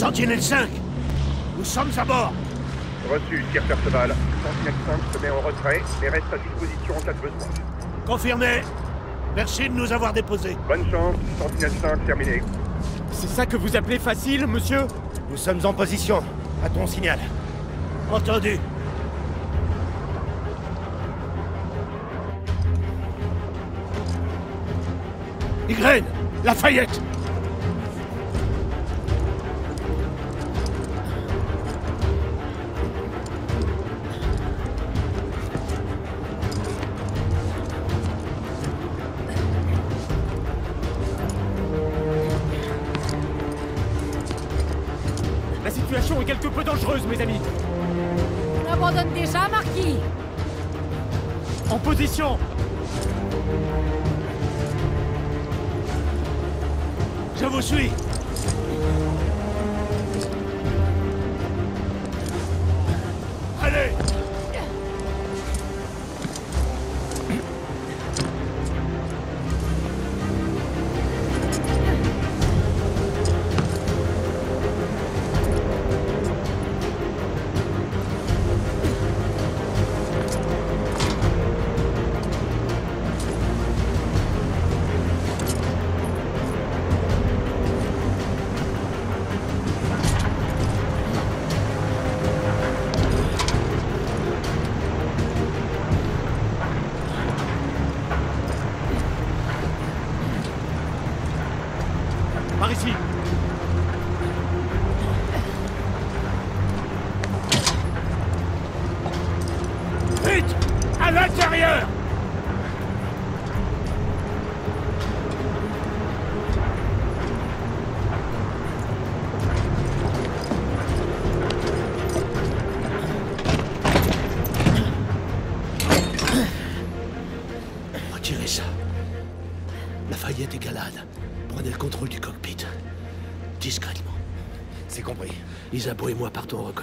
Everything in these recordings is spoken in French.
Sentinelle 5 Nous sommes à bord Reçu, Sir Perceval. Sentinelle 5 se met en retrait, mais reste à disposition en cas de besoin. Confirmé Merci de nous avoir déposés. Bonne chance, Sentinelle 5 terminé. C'est ça que vous appelez facile, monsieur? Nous sommes en position. À ton signal. Entendu. Ygraine Lafayette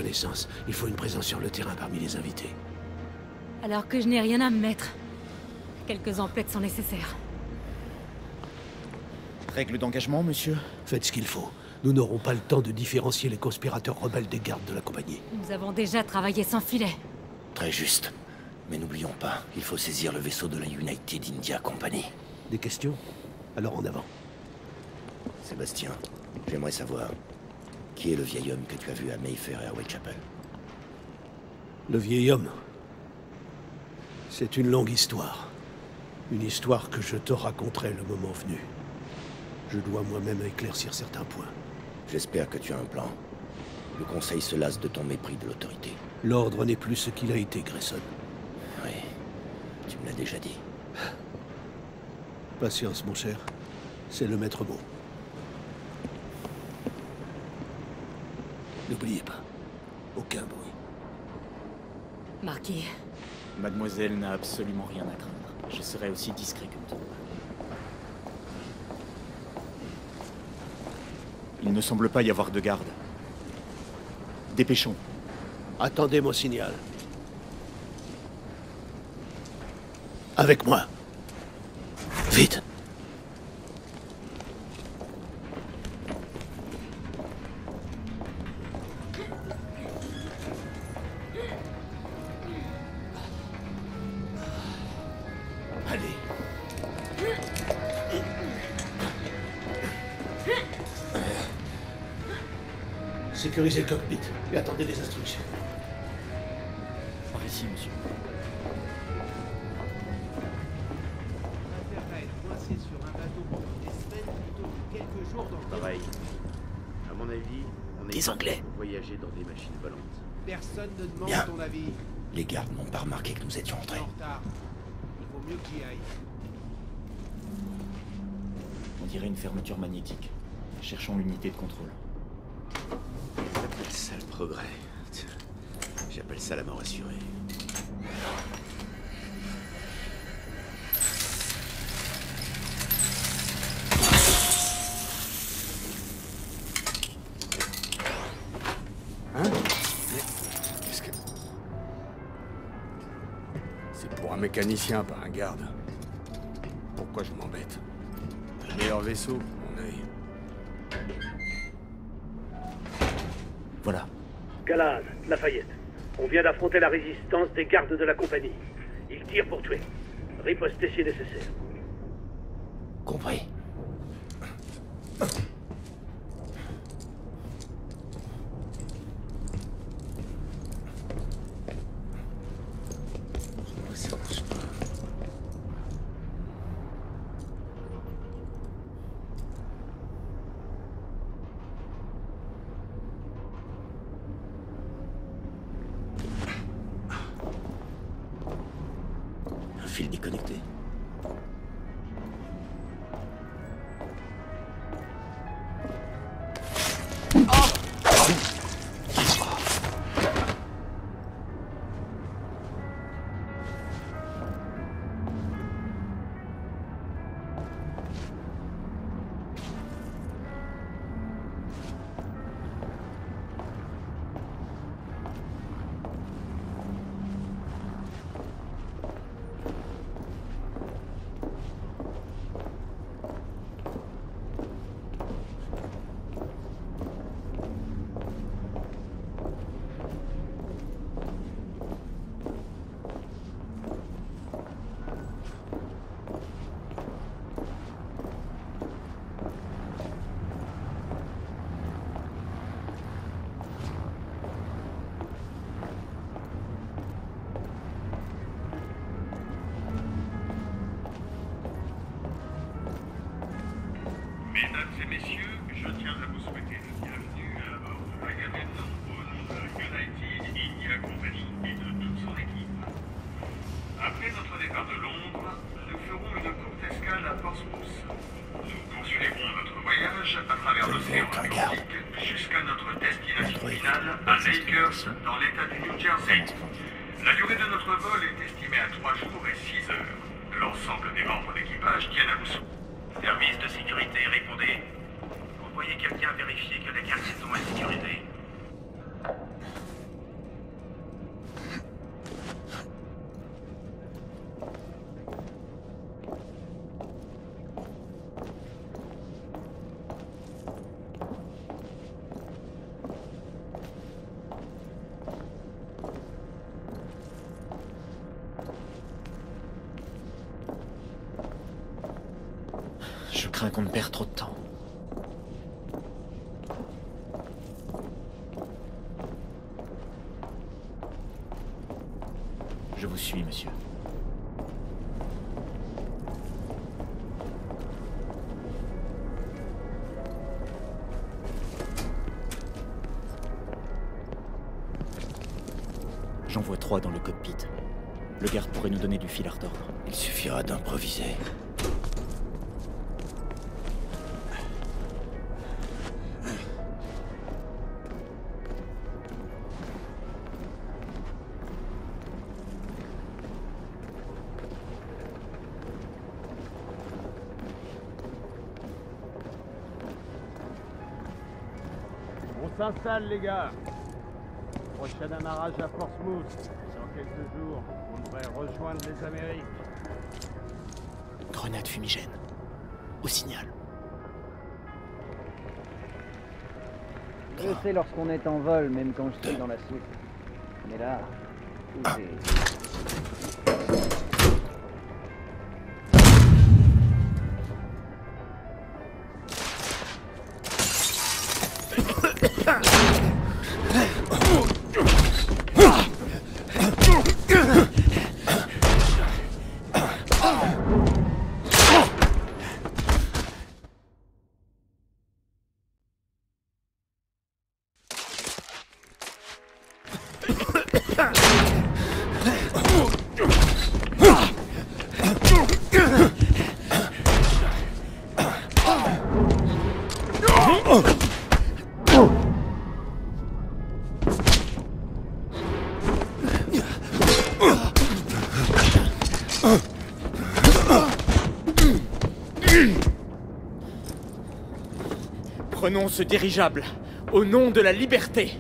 reconnaissance. Il faut une présence sur le terrain parmi les invités. Alors que je n'ai rien à me mettre. Quelques emplettes sont nécessaires. Règle d'engagement, monsieur Faites ce qu'il faut. Nous n'aurons pas le temps de différencier les conspirateurs rebelles des gardes de la compagnie. Nous avons déjà travaillé sans filet. Très juste. Mais n'oublions pas, il faut saisir le vaisseau de la United India Company. Des questions? Alors en avant. Sébastien, j'aimerais savoir qui est le vieil homme que tu as vu à Mayfair et à Whitechapel. Le vieil homme. C'est une longue histoire. Une histoire que je te raconterai le moment venu. Je dois moi-même éclaircir certains points. J'espère que tu as un plan. Le Conseil se lasse de ton mépris de l'autorité. L'ordre n'est plus ce qu'il a été, Grayson. Oui, tu me l'as déjà dit. Patience, mon cher. C'est le maître mot. N'oubliez pas, aucun bruit. Marquis, Mademoiselle n'a absolument rien à craindre. Je serai aussi discret que toi. Il ne semble pas y avoir de garde. Dépêchons. Attendez mon signal. Avec moi. Sécurisez le cockpit et attendez les instructions. Par ici, monsieur. Pareil. À mon avis, on est Des Anglais. voyager dans des machines volantes. Personne ne demande Bien. ton avis. Les gardes n'ont pas remarqué que nous étions entrés. En retard. Il vaut mieux que j'y aille. On dirait une fermeture magnétique. Cherchons l'unité de contrôle. J'appelle ça le progrès. J'appelle ça la mort assurée. Qu'est-ce que... C'est pour un mécanicien, pas un garde. Pourquoi je m'embête? Le meilleur vaisseau, Voilà. Galad, Lafayette. On vient d'affronter la résistance des gardes de la compagnie. Ils tirent pour tuer. Ripostez si nécessaire. Compris. Je crains qu'on ne perd trop de temps. Je vous suis, monsieur. J'envoie trois dans le cockpit. Le garde pourrait nous donner du fil à retordre. Il suffira d'improviser. On s'installe, les gars. Prochain amarrage à Portsmouth. Dans quelques jours, on devrait rejoindre les Amériques. Grenade fumigène. Au signal. Je sais lorsqu'on est en vol, même quand je suis dans la soupe. Mais là, tout est... 干？Prenons ce dirigeable. Au nom de la liberté.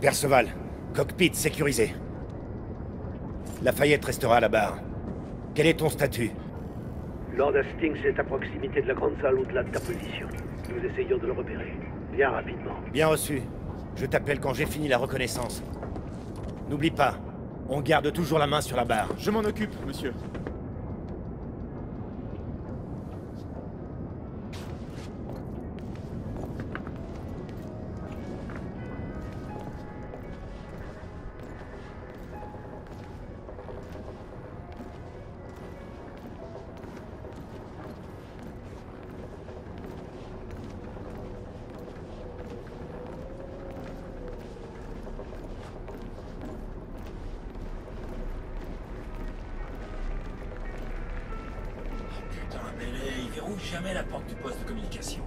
Perceval, cockpit sécurisé. Lafayette restera à la barre. Quel est ton statut? Lord Hastings est à proximité de la grande salle au-delà de ta position. Nous essayons de le repérer. Viens rapidement. Bien reçu. Je t'appelle quand j'ai fini la reconnaissance. N'oublie pas, on garde toujours la main sur la barre. Je m'en occupe, monsieur. Jamais la porte du poste de communication.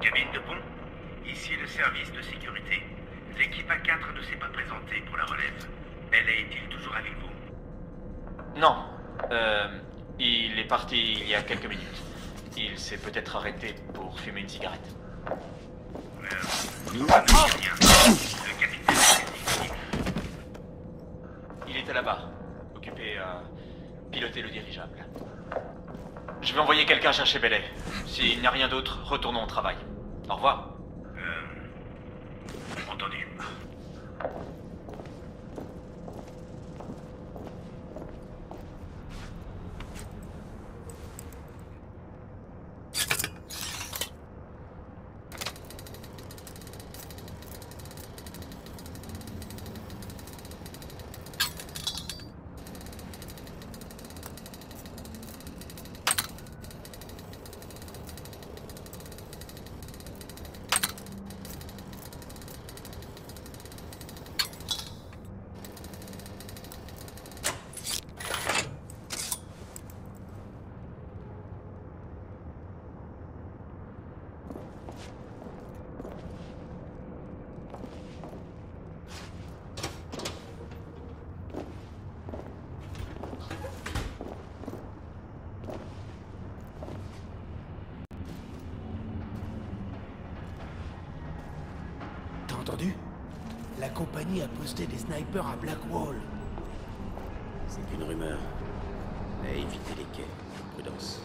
Cabine de pont, ici le service de sécurité. L'équipe A4 ne s'est pas présentée pour la relève. Elle est-il toujours avec vous Non. Euh, il est parti il y a quelques minutes. Il s'est peut-être arrêté pour fumer une cigarette. Ça ne me dit rien. Le capitaine est disponible. Il était là-bas, occupé à piloter le dirigeable. Je vais envoyer quelqu'un chercher Bellet. S'il n'y a rien d'autre, retournons au travail. Au revoir. Euh, Entendu. T'as entendu La compagnie a posté des snipers à Blackwall. C'est qu'une rumeur. À éviter les quais. Prudence.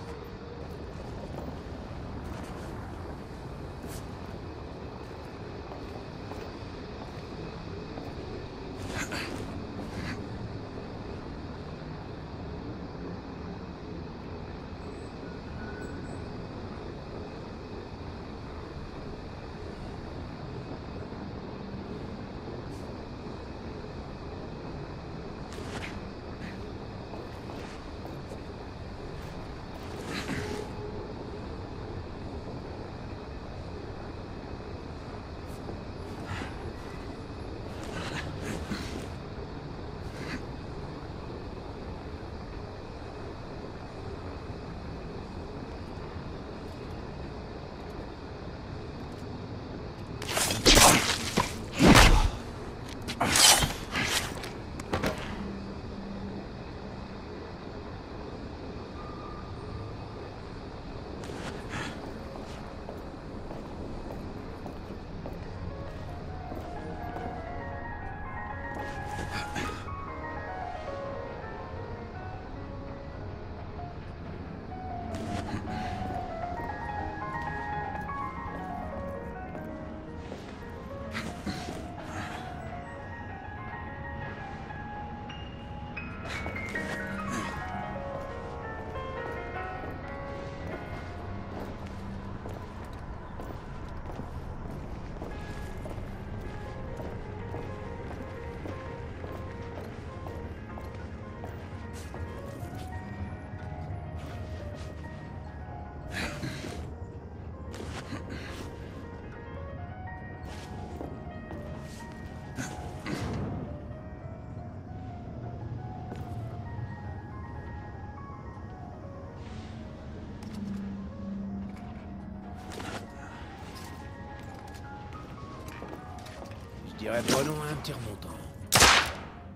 prenons un petit remontant.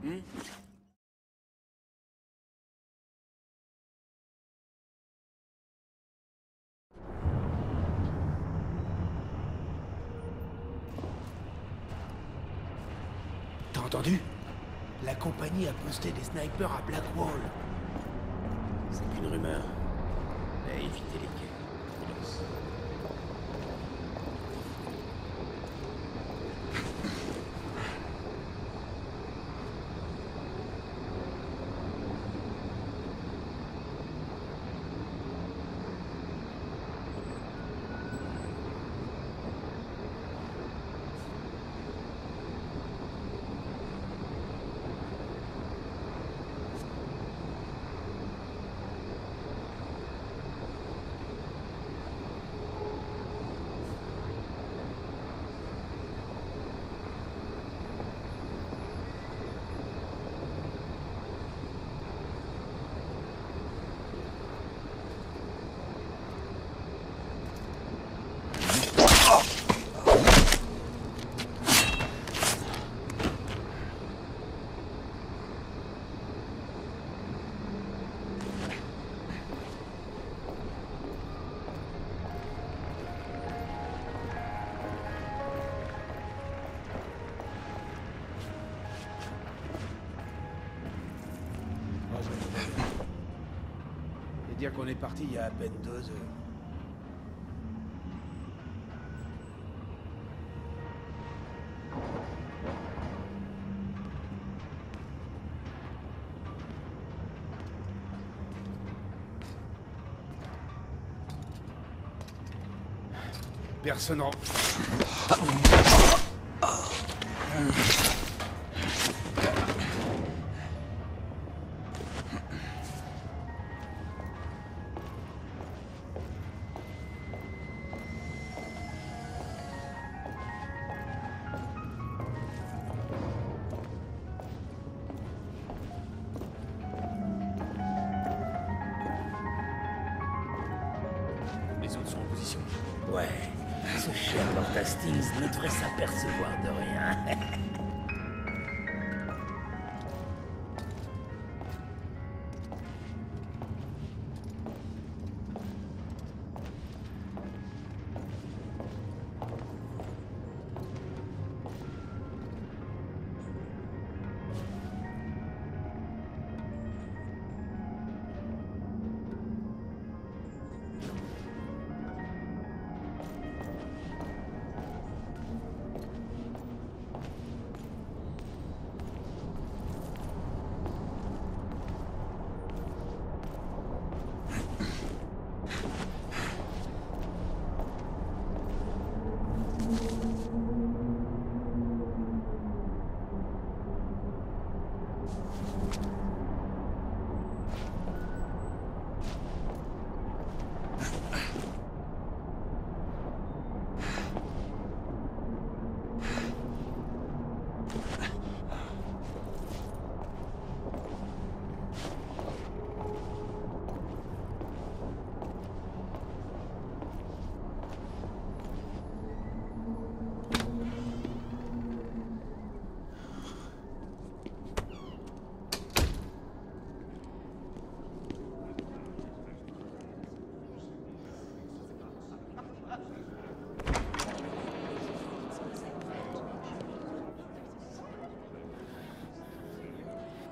Hmm. T'as entendu? La compagnie a posté des snipers à Blackwall. C'est une rumeur. À éviter les quais. Qu'on est parti il y a à peine deux heures. Personne en...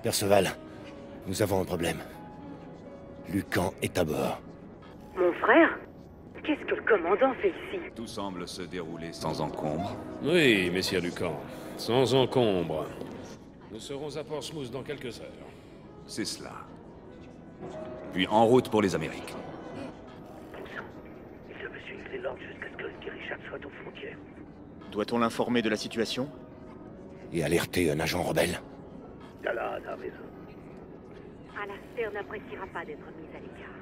Perceval, nous avons un problème. Lucan est à bord. Mon frère Qu'est-ce que le commandant fait ici? Tout semble se dérouler sans encombre. Oui, messire Lucan. Sans encombre. Nous serons à Portsmouth dans quelques heures. C'est cela. Puis en route pour les Amériques. Je me suis les l'ordre jusqu'à ce que Richard soit aux frontières. Doit-on l'informer de la situation? Et alerter un agent rebelle? Alastair n'appréciera pas d'être mis à l'écart.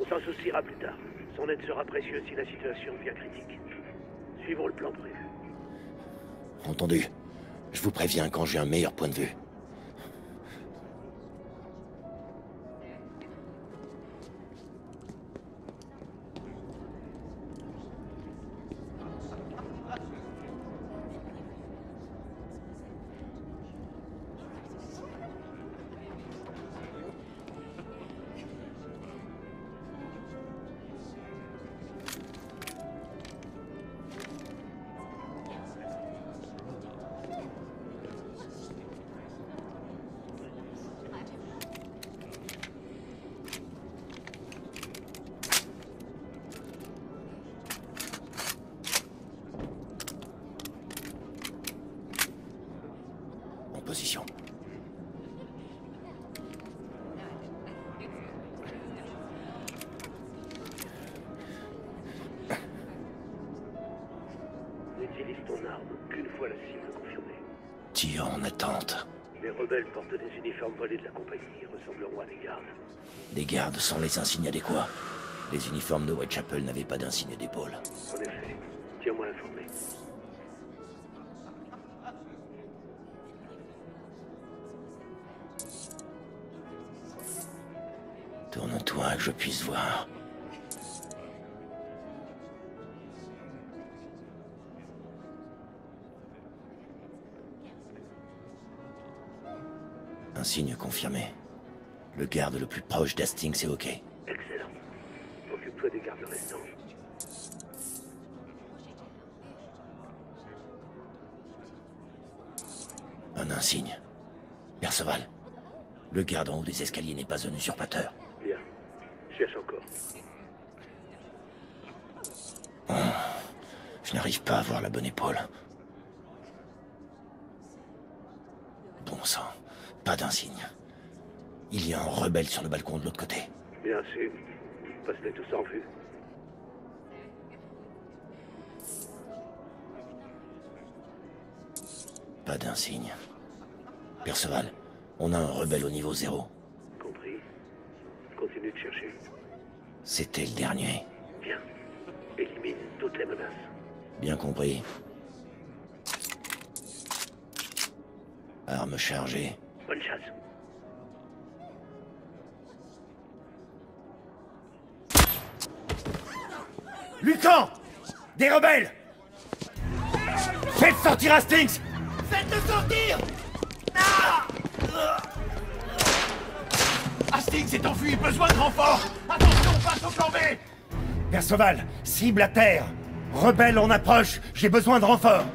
On s'en souciera plus tard. Son aide sera précieuse si la situation devient critique. Suivons le plan prévu. Entendu. Je vous préviens quand j'ai un meilleur point de vue. Des gardes sans les insignes adéquats. Les uniformes de Whitechapel n'avaient pas d'insigne d'épaule. En effet, tiens-moi informé. Tourne-toi que je puisse voir. Un signe confirmé. Le garde le plus proche d'Hastings est OK. Excellent. Occupe-toi des gardes restants. Un insigne. Perceval. Le garde en haut des escaliers n'est pas un usurpateur. Bien. Cherche encore. Oh, je n'arrive pas à voir la bonne épaule. Bon sang, pas d'insigne. Il y a un rebelle sur le balcon de l'autre côté. Bien sûr. Passe-les tous en vue. Pas d'insigne. Perceval, on a un rebelle au niveau zéro. Compris. Continue de chercher. C'était le dernier. Bien. Élimine toutes les menaces. Bien compris. Arme chargée. Bonne chasse. Lucan Des rebelles Faites sortir Hastings Faites-le sortir Hastings est enfui, besoin de renfort Attention, passe au plan B Perceval, cible à terre Rebelle, on approche, j'ai besoin de renfort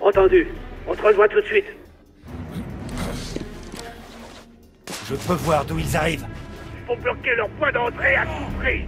Entendu. On te rejoint tout de suite. Je peux voir d'où ils arrivent. Faut bloquer leur point d'entrée à tout prix.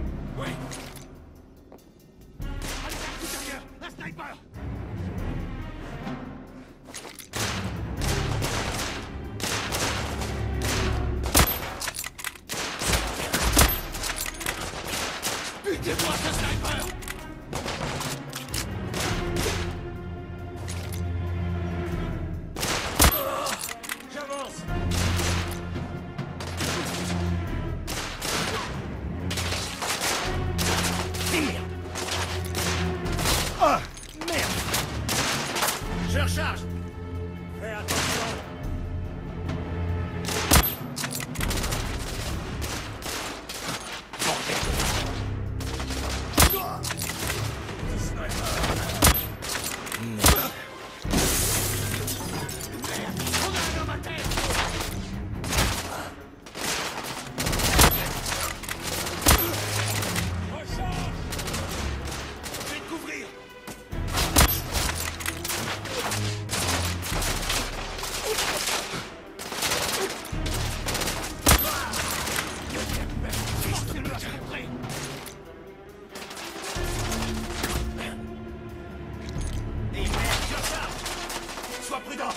Stop!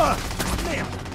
Uh!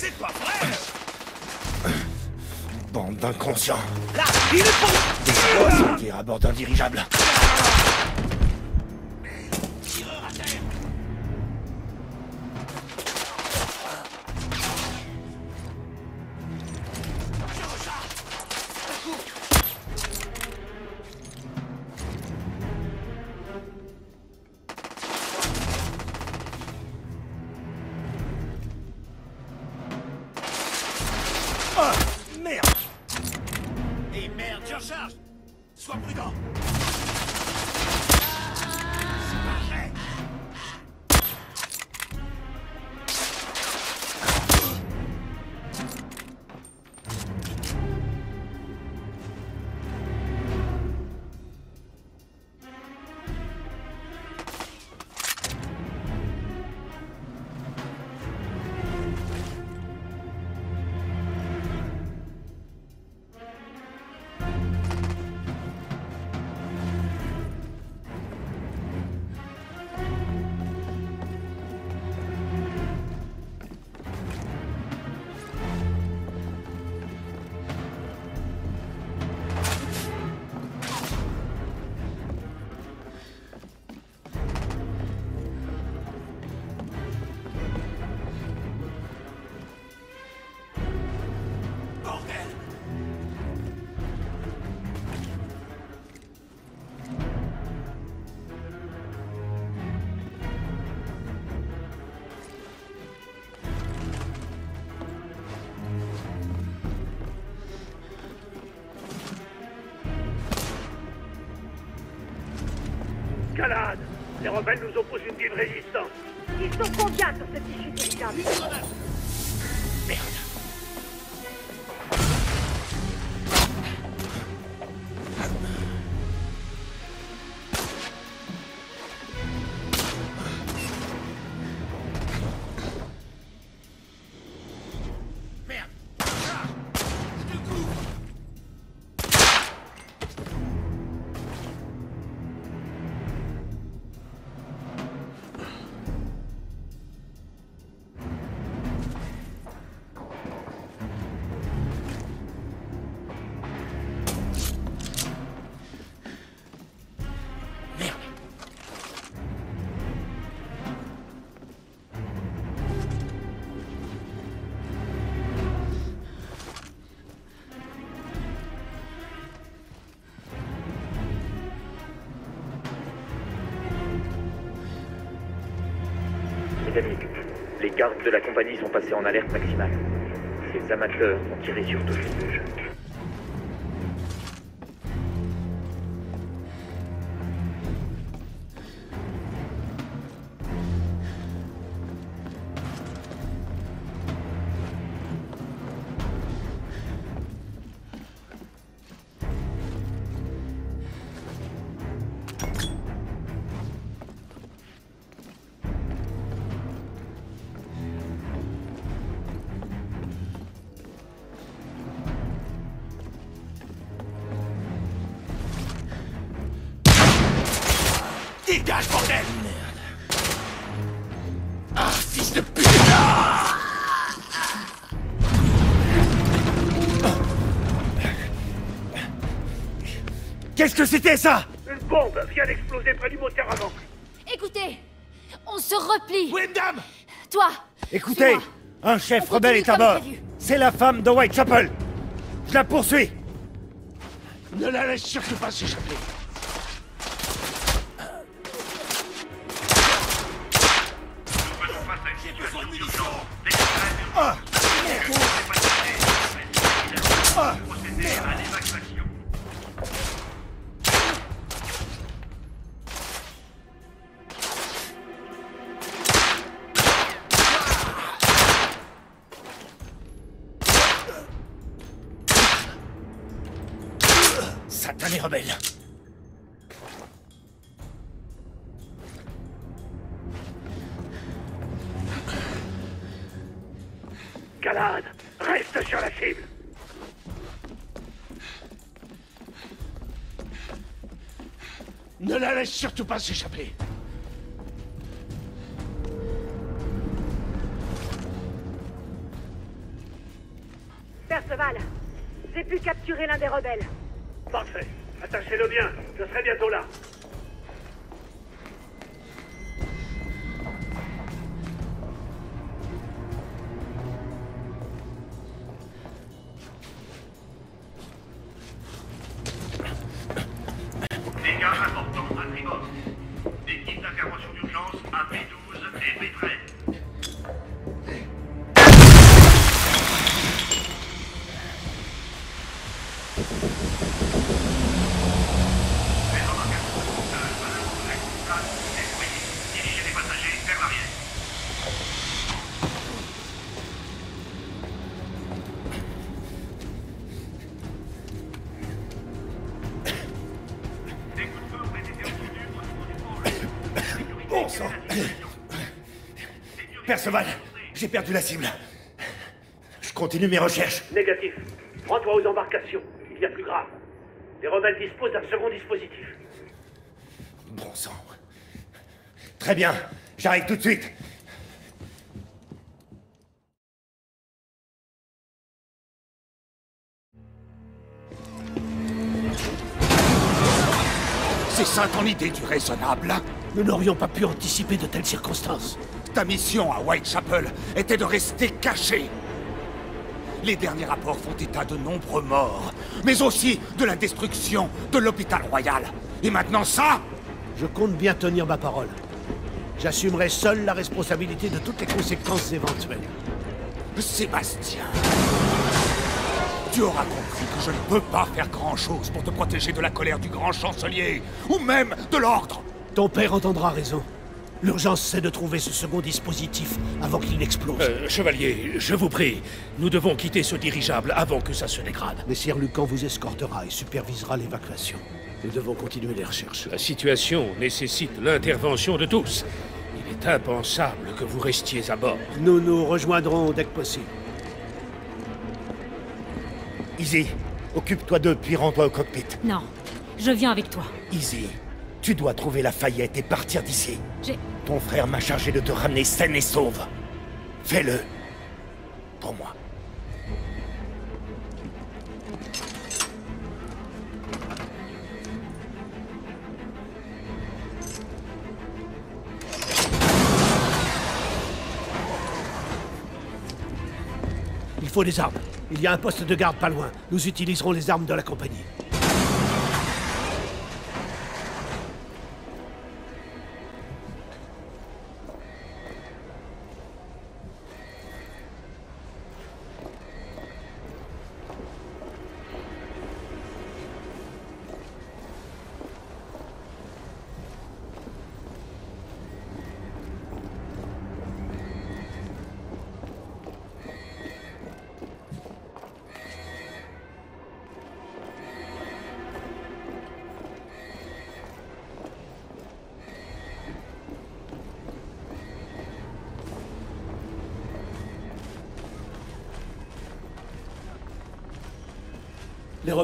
C'est pas vrai. Bande d'inconscients. Là Il est pour... Des à bord d'un dirigeable. Les rebelles nous opposent une vive résistance. Ils sont combien sur ce fichu dirigeable Les gardes de la compagnie sont passés en alerte maximale. Ces amateurs ont tiré sur tout le jeu. C'était ça Une bombe vient d'exploser près du moteur avant. Écoutez, on se replie. Windham Toi, Écoutez, un chef On rebelle est à bord. C'est la femme de Whitechapel. Je la poursuis. Ne la laisse surtout pas s'échapper Satané rebelle Galad, reste sur la cible. Ne la laisse surtout pas s'échapper Perceval, j'ai pu capturer l'un des rebelles. Parfait. Attachez-le bien. Je serai bientôt là. Perceval, j'ai perdu la cible. Je continue mes recherches. Négatif. Rends-toi aux embarcations. Il y a plus grave. Les rebelles disposent d'un second dispositif. Bon sang. Très bien, j'arrive tout de suite. C'est ça ton idée du raisonnable Nous n'aurions pas pu anticiper de telles circonstances. Ta mission à Whitechapel était de rester caché. Les derniers rapports font état de nombreux morts, mais aussi de la destruction de l'hôpital royal. Et maintenant ça Je compte bien tenir ma parole. J'assumerai seul la responsabilité de toutes les conséquences éventuelles. Sébastien Tu auras compris que je ne peux pas faire grand-chose pour te protéger de la colère du grand chancelier, ou même de l'ordre Ton père entendra raison. L'urgence, c'est de trouver ce second dispositif avant qu'il n'explose. Euh, chevalier, je vous prie, nous devons quitter ce dirigeable avant que ça se dégrade. Messire Lucan vous escortera et supervisera l'évacuation. Nous devons continuer les recherches. La situation nécessite l'intervention de tous. Il est impensable que vous restiez à bord. Nous nous rejoindrons dès que possible. Easy, occupe-toi d'eux, puis rends-toi au cockpit. Non, je viens avec toi. Easy, tu dois trouver Lafayette et partir d'ici. J'ai... Ton frère m'a chargé de te ramener saine et sauve. Fais-le. Pour moi. Il faut des armes. Il y a un poste de garde pas loin. Nous utiliserons les armes de la compagnie.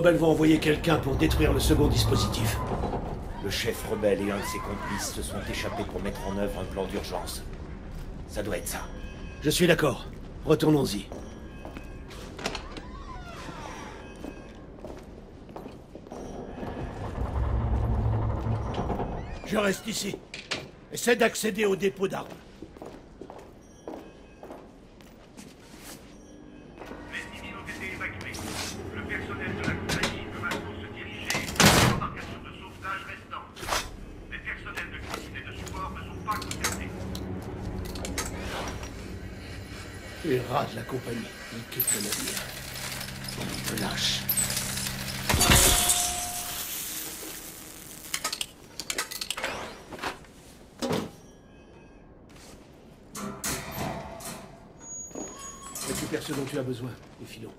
Rebelles vont envoyer quelqu'un pour détruire le second dispositif. Le chef rebelle et un de ses complices se sont échappés pour mettre en œuvre un plan d'urgence. Ça doit être ça. Je suis d'accord. Retournons-y. Je reste ici. Essaie d'accéder au dépôt d'armes. Les rats de la compagnie. Ils quittent le navire. On me lâche. Récupère ce dont tu as besoin et filons.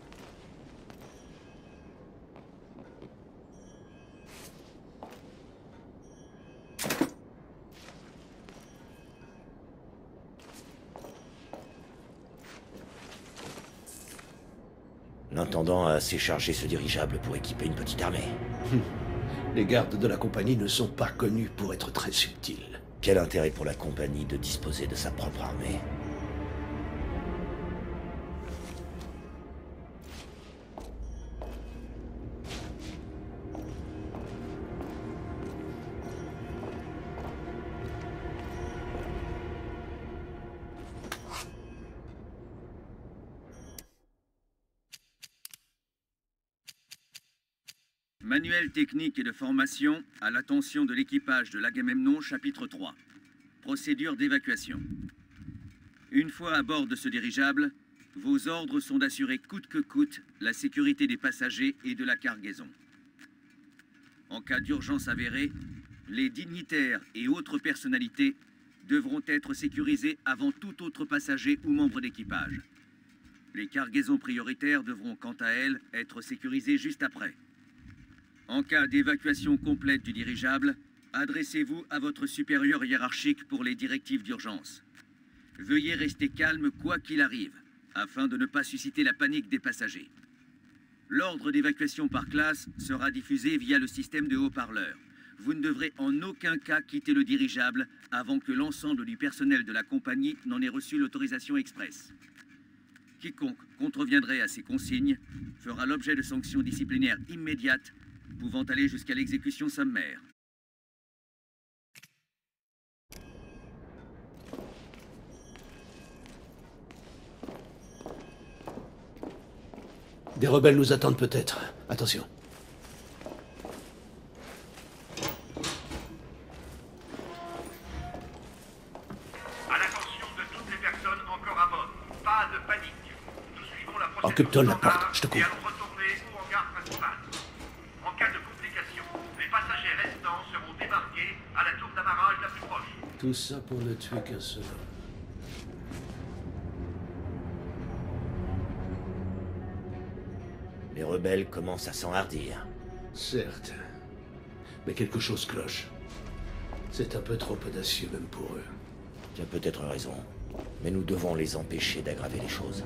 L'intendant a assez chargé ce dirigeable pour équiper une petite armée. Les gardes de la compagnie ne sont pas connus pour être très subtils. Quel intérêt pour la compagnie de disposer de sa propre armée? Technique et de formation à l'attention de l'équipage de l'Agamemnon, chapitre 3. Procédure d'évacuation. Une fois à bord de ce dirigeable, vos ordres sont d'assurer coûte que coûte la sécurité des passagers et de la cargaison. En cas d'urgence avérée, les dignitaires et autres personnalités devront être sécurisés avant tout autre passager ou membre d'équipage. Les cargaisons prioritaires devront quant à elles être sécurisées juste après. En cas d'évacuation complète du dirigeable, adressez-vous à votre supérieur hiérarchique pour les directives d'urgence. Veuillez rester calme quoi qu'il arrive, afin de ne pas susciter la panique des passagers. L'ordre d'évacuation par classe sera diffusé via le système de haut-parleurs. Vous ne devrez en aucun cas quitter le dirigeable avant que l'ensemble du personnel de la compagnie n'en ait reçu l'autorisation expresse. Quiconque contreviendrait à ces consignes fera l'objet de sanctions disciplinaires immédiates pouvant aller jusqu'à l'exécution sommaire. Des rebelles nous attendent peut-être. Attention. À l'attention de toutes les personnes encore à bord, pas de panique. Nous suivons la procédure Occupe-toi de la porte, je te couvre. allons retourner au hangar principal. En cas de complication, les passagers restants seront débarqués à la tour d'amarrage la plus proche. Tout ça pour ne tuer qu'un seul. Les rebelles commencent à s'enhardir. Certes. Mais quelque chose cloche. C'est un peu trop audacieux même pour eux. Tu as peut-être raison. Mais nous devons les empêcher d'aggraver les choses.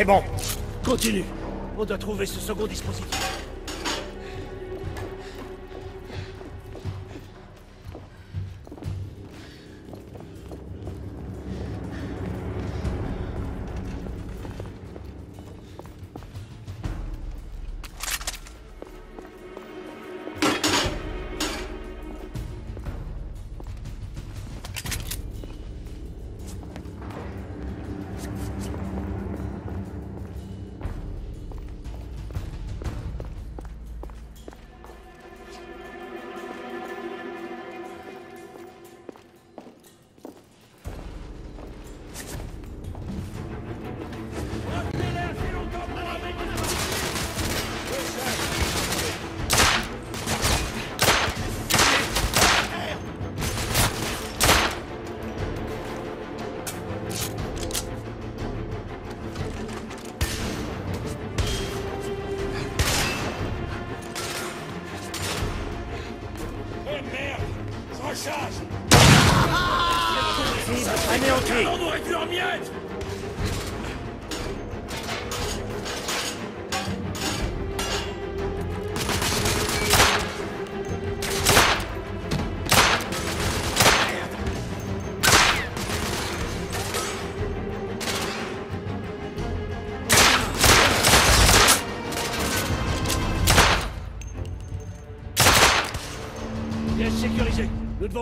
C'est bon. Continue. On doit trouver ce second dispositif.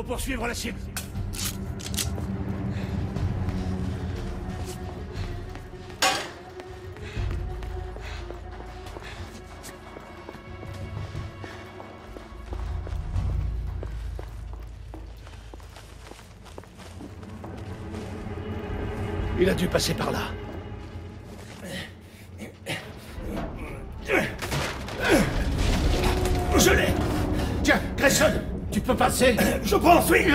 Poursuivre la cible. Il a dû passer par là. Je pense, oui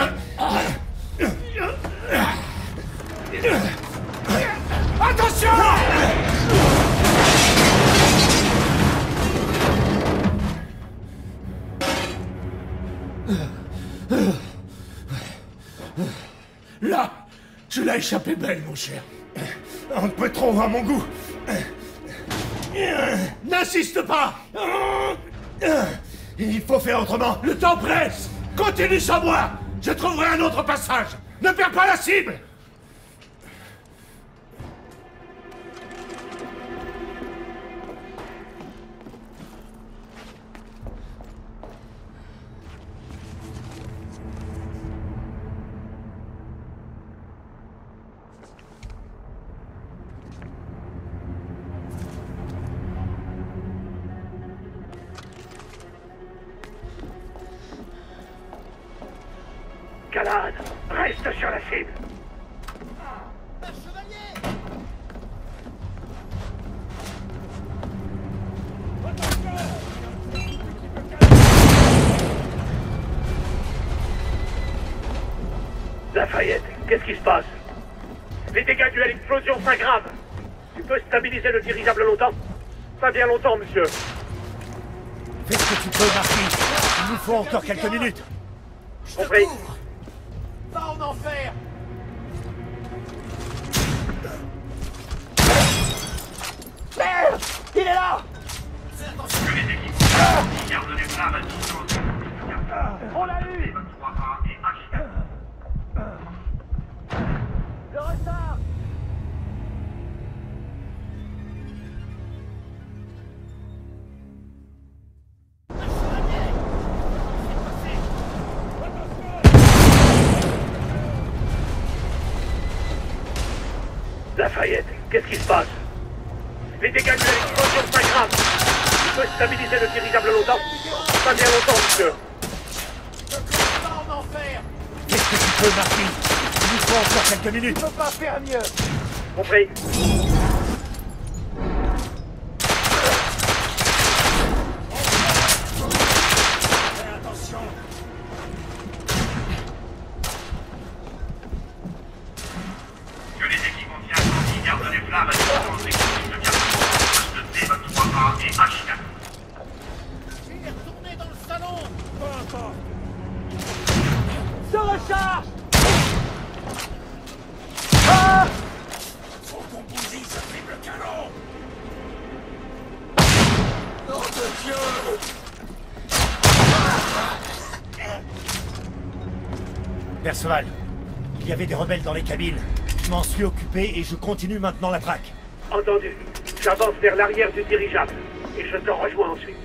Attention Là Tu l'as échappé belle, mon cher. Un peu trop à mon goût. N'insiste pas Il faut faire autrement. Le temps presse Continue sans moi. Je trouverai un autre passage. Ne perds pas la cible le dirigeable longtemps Pas bien longtemps, monsieur. Fais ce que tu peux, Marquis. Il nous faut encore quelques minutes. Compris Lafayette, qu'est-ce qui se passe Les dégâts à l'explosion s'aggravent. Tu peux stabiliser le dirigeable longtemps. Pas bien longtemps, monsieur. Va en enfer Fais ce que tu peux, Marquis? Il nous faut encore quelques minutes. Je peux pas faire mieux. Compris les cabines. Je m'en suis occupé et je continue maintenant la traque. Entendu. J'avance vers l'arrière du dirigeable. Et je te rejoins ensuite.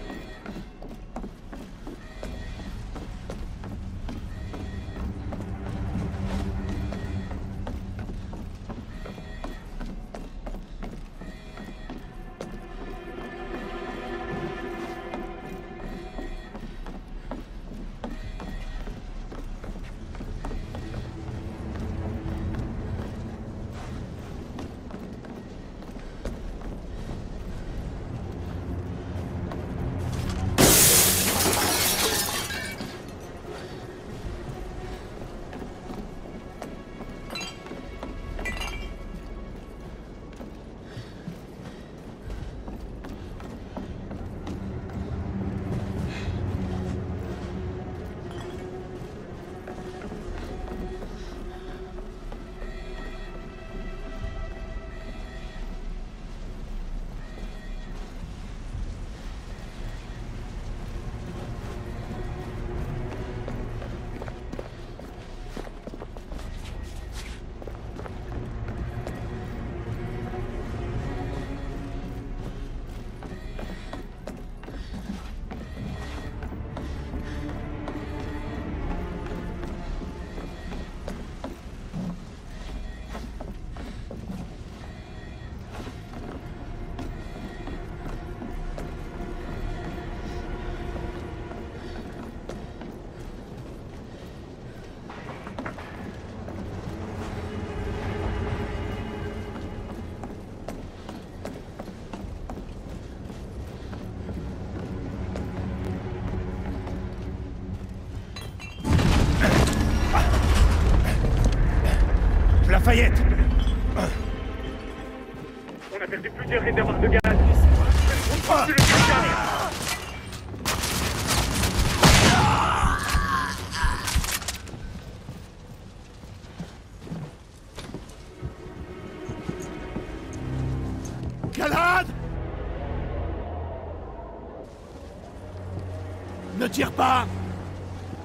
Pas.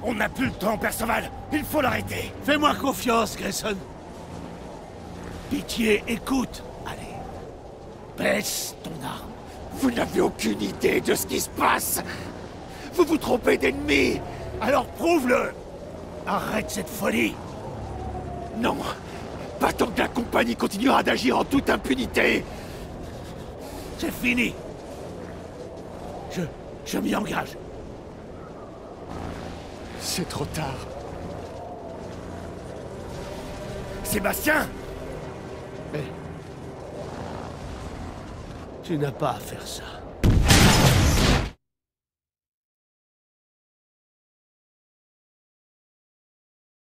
On n'a plus le temps, Perceval Il faut l'arrêter. Fais-moi confiance, Grayson. Pitié, écoute. Allez, baisse ton arme. Vous n'avez aucune idée de ce qui se passe. Vous vous trompez d'ennemi Alors prouve-le. Arrête cette folie. Non. Pas tant que la compagnie continuera d'agir en toute impunité. C'est fini. Je... je m'y engage. C'est trop tard. Sébastien Mais... Tu n'as pas à faire ça.